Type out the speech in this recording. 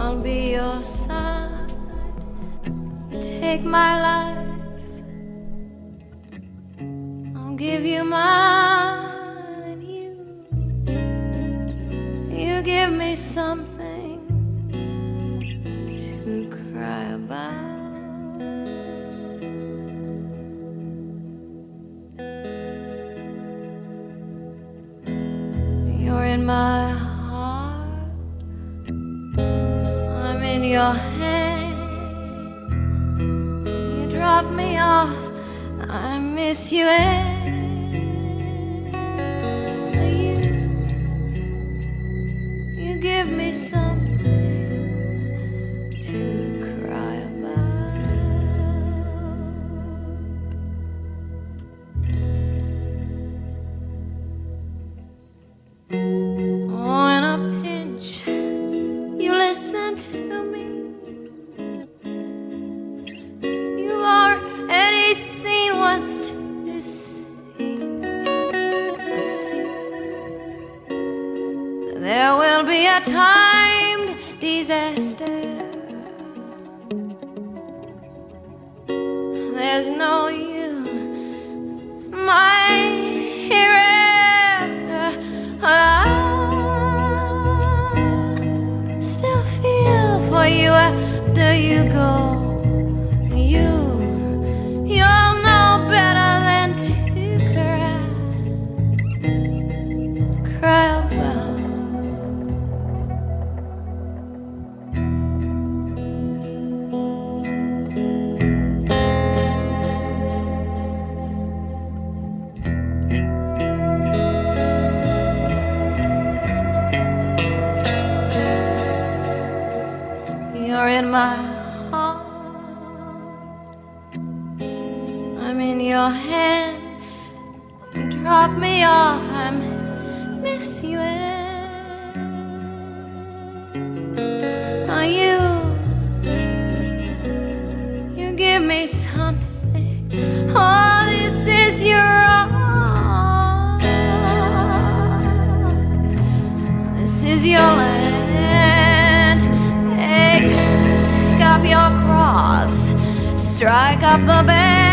I'll be your side. Take my life, I'll give you mine, you, you give me something to cry about. You're in my your hand. You drop me off. I miss you. There will be a timed disaster. There's no you, my hereafter. I still feel for you after you go. You, you'll know better You're in my heart. I'm in your hand. Drop me off. I miss you. Are you? You give me something. Oh, this is your all. This is your up your cross, strike up the band.